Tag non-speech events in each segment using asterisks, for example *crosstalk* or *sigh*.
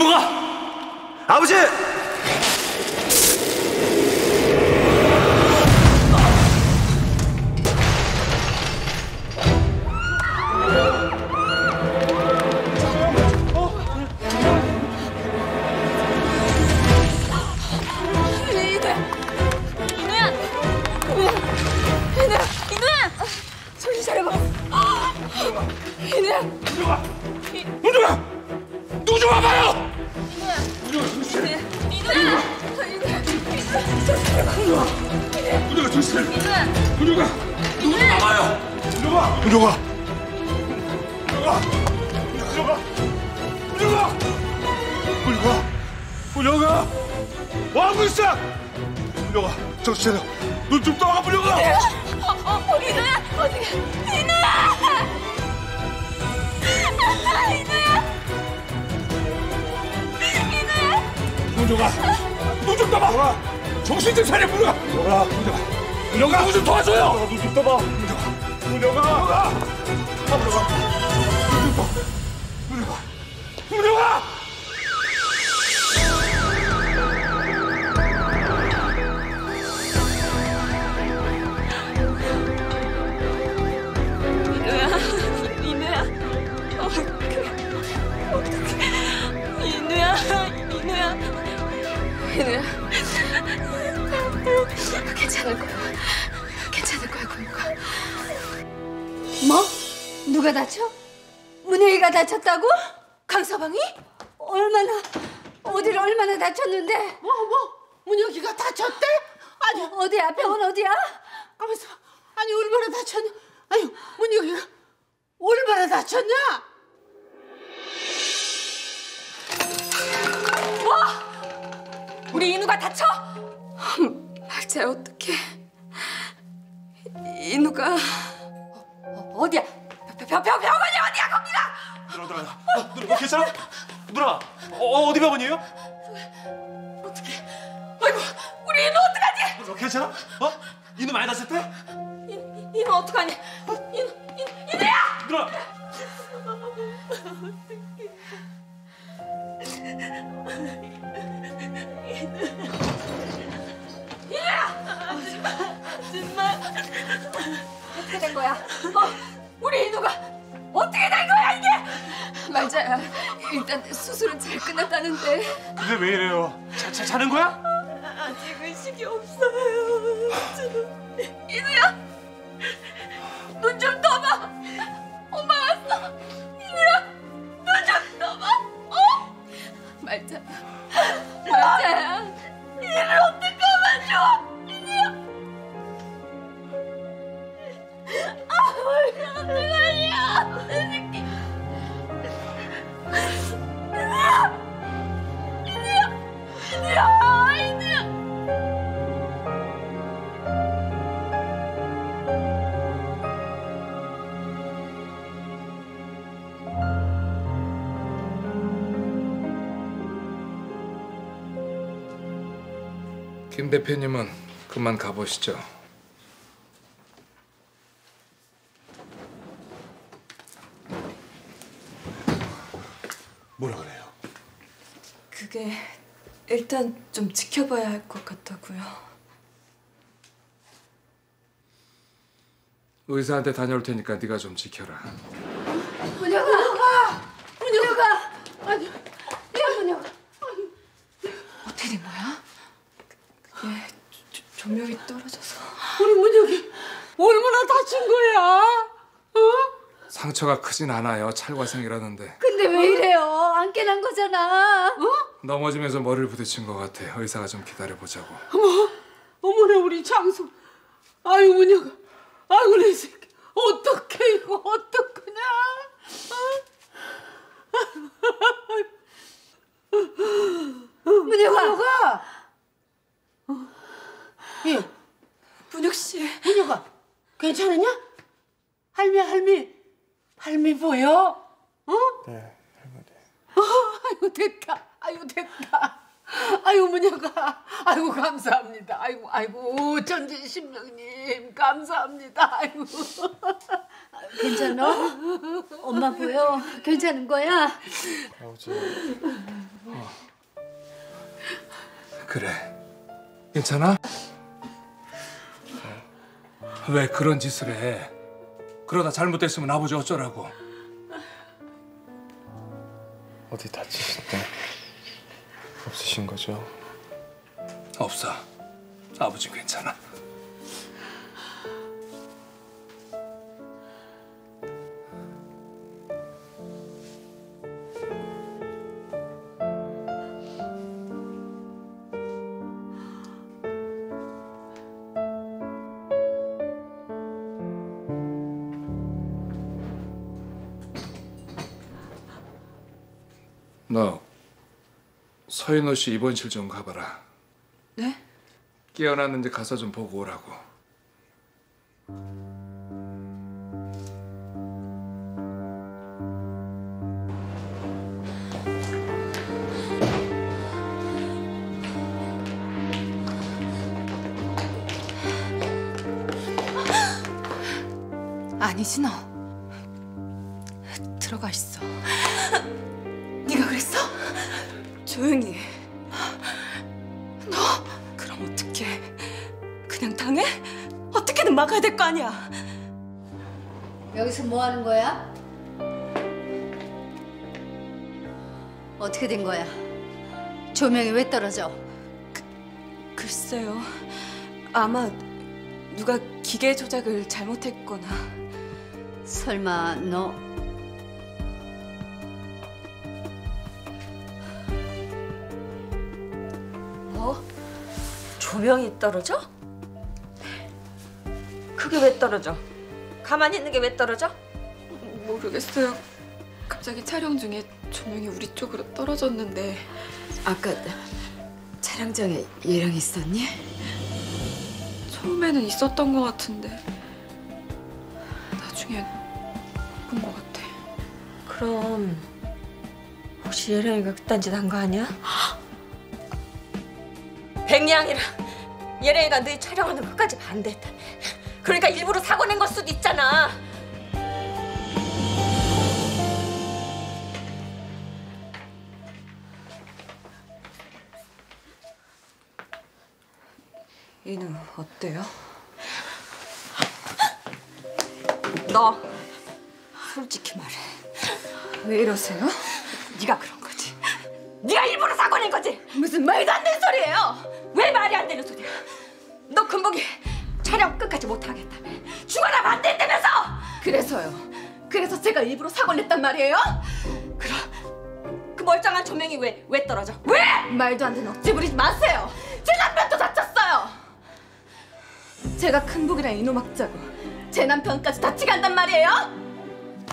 报告俺不信 문혁아 문혁아 문혁아 문혁아 문혁아 뭐 하고 있어 문혁아 정신 차려 눈좀 떠봐 문혁아 어, 이누야 어떻게 이누야 이누야 이누야 문혁아 눈좀 떠봐. 정신 좀 차려 문혁아. 문혁아 문혁아 문혁아 누구 좀 도와줘요. 눈좀 떠봐 문혁아 문혁아 아 문혁아 눈좀 떠. 문혁아 다쳤다고? 강서방이? 얼마나 어디를 얼마나 다쳤는데? 뭐, 뭐? 문혁이가 다쳤대? 아니, 어, 어디야? 병원 어디야? 가만있어. 아니, 얼마나 다쳤냐? 아유, 문혁이가 얼마나 다쳤냐? 우리 인우가 다쳐? 말자 어떡해 인우가 어, 어디야? 벼, 벼, 벼, 병원이 어디야 거기가 누나 누나 어, 누나 너 괜찮아? 누나 어, 어디 병원이에요? 어떡해 아이고 우리 인우 어떡하지? 너 괜찮아? 어? 이놈 많이 다쳤대? 인, 인우 어떡하니 인우 인, 인우야 누나 수술은 잘 끝났다는데. 근데 왜 이래요? 자, 자, 자는 거야? 아직 의식이 없어요. 인우야! 눈 좀 떠봐! 엄마 왔어! 인우야! 눈 좀 떠봐! 어? 말자야 말자야 김 대표님은 그만 가보시죠. 뭐라 그래요? 그게 일단 좀 지켜봐야 할 것 같다고요. 의사한테 다녀올 테니까 네가 좀 지켜라. 문혁아! 문혁아! 아니, 야 문혁아! 어떻게 된 거야? 그게 조, 조명이 떨어져서. 우리 문혁이 얼마나 다친 거야? 어? 상처가 크진 않아요. 찰과생이라는데 근데 왜 이래요? 안 깨난 거잖아. 넘어지면서 머리를 부딪힌 것 같아. 의사가 좀 기다려 보자고. 어머나, 우리 장수. 아유, 문혁아. 아이고, 내 새끼. 어떡해, 이거, 어떡하냐? 문혁아! 문혁아! 예, 문혁 씨. 문혁아. 괜찮으냐? 할미, 할미. 할미 보여? 어? 네 할머니 아이고 됐다. 아이고 됐다. 아이고 문혁아. 아이고 감사합니다. 아이고 아이고 전진신명님 감사합니다. 아이고. 괜찮아? 엄마 보여? 괜찮은 거야? 아버지 그래. 괜찮아? 왜 그런 짓을 해? 그러다 잘못됐으면 아버지 어쩌라고? 어디 다치신 데 없으신 거죠? 없어. 아버지 괜찮아. 너 서인호 씨 입원실 좀 가봐라. 네? 깨어났는지 가서 좀 보고 오라고. 아니지 너. 들어가 있어. 조용히. 해. 너 그럼 어떡해? 그냥 당해? 어떻게든 막아야 될 거 아니야. 여기서 뭐 하는 거야? 어떻게 된 거야? 조명이 왜 떨어져? 글쎄요. 아마 누가 기계 조작을 잘못했거나. 설마 너 조명이 떨어져? 그게 왜 떨어져? 가만히 있는 게 왜 떨어져? 모르겠어요. 갑자기 촬영 중에 조명이 우리 쪽으로 떨어졌는데 아까 촬영장에 얘랑 있었니? 처음에는 있었던 것 같은데 나중엔 본 것 같아. 그럼 혹시 예령이가 그딴 짓 한 거 아니야? *gasps* 백냥이랑 예령이가 너희 촬영하는 것까지 반대했다며 그러니까 일부러 사고 낸 걸 수도 있잖아. 이는 어때요? 너 솔직히 말해. 왜 이러세요? 네가 그런 거지. 네가 일부러 사고 낸 거지 무슨 말도 안 되는 소리예요 왜 말이 안 되는 소리야 너 금복이 촬영 끝까지 못 하겠다며 죽어나 반대했다면서 그래서요. 그래서 제가 일부러 사고 냈단 말이에요? 그럼 그 멀쩡한 조명이 왜 왜 떨어져 왜 말도 안 되는 억지 부리지 마세요. 제 남편도 다쳤어요. 제가 큰복이랑 이노 막자고 제 남편까지 다치게 한단 말이에요?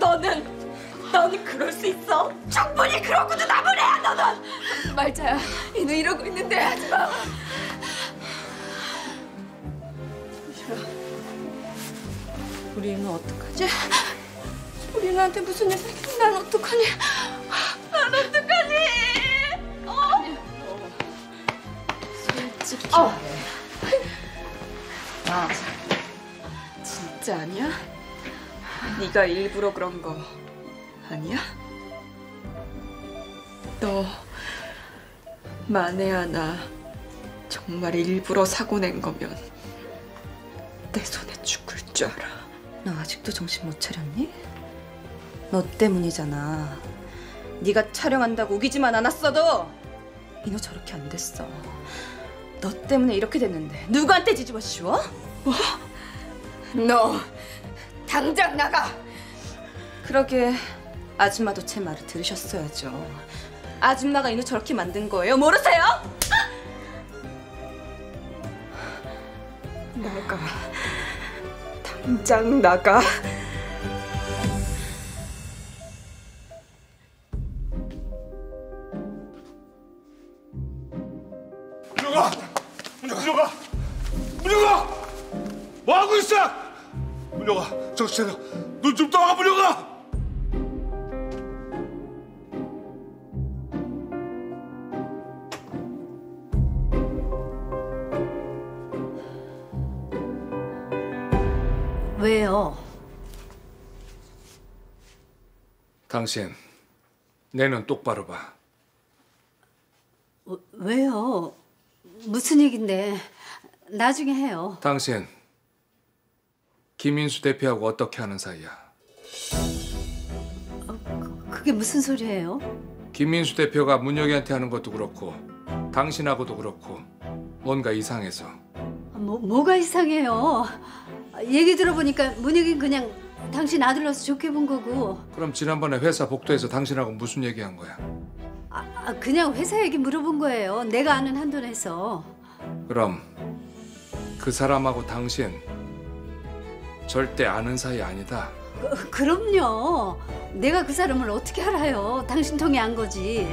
너는 너는 그럴 수 있어 충분히 그렇고도 나무래야 너는 말자야, 이노 이러고 있는데 하지 마. 우리는 어떡하지 우리 나한테 무슨 일 생기면 난 어떡하니? 난 어떡하니? 어? 솔직히 말해. 아, 진짜 아니야? 네가 일부러 그런 거 아니야? 너 만에 하나 정말 일부러 사고 낸 거면 내 손에 죽을 줄 알아. 너 아직도 정신 못 차렸니? 너 때문이잖아. 네가 촬영한다고 우기지만 않았어도 이너 저렇게 안 됐어. 너 때문에 이렇게 됐는데 누구한테 뒤집어 씌워? 너 당장 나가. 그러게 아줌마도 제 말을 들으셨어야죠. 아줌마가 이너 저렇게 만든 거예요. 모르세요? 나가. 당장 나가. 문혁아! 문혁아! 문혁아! 뭐 하고 있어? 문혁아, 정신 차려. 눈좀 떠, 문혁아! 왜요? 당신 내 눈 똑바로 봐. 어, 왜요? 무슨 얘긴데? 나중에 해요. 당신 김인수 대표하고 어떻게 하는 사이야? 그게 무슨 소리예요? 김민수 대표가 문혁이한테 하는 것도 그렇고 당신하고도 그렇고 뭔가 이상해서 뭐, 뭐가 이상해요? 얘기 들어보니까 문혁이 그냥 당신 아들로서 좋게 본 거고 그럼 지난번에 회사 복도에서 당신하고 무슨 얘기한 거야? 아, 아, 그냥 회사 얘기 물어본 거예요. 내가 아는 한돈에서. 그럼 그 사람하고 당신 절대 아는 사이 아니다. 그, 그럼요. 내가 그 사람을 어떻게 알아요? 당신 통해 안 거지.